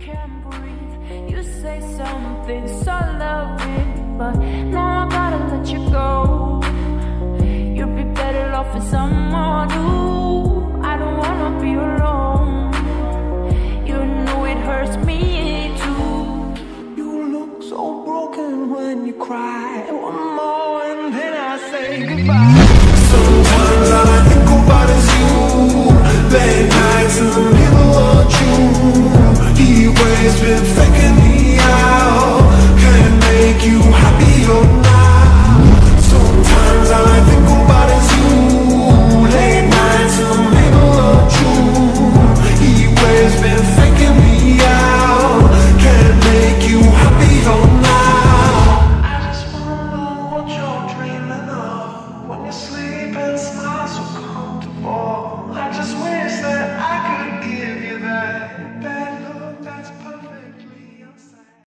can't breathe. You say something so loving, but now I gotta let you go. You'd be better off with someone who I don't wanna be alone. You know it hurts me too. You look so broken when you cry. One more and then I say goodbye. been faking me out. Can't make you happy, oh.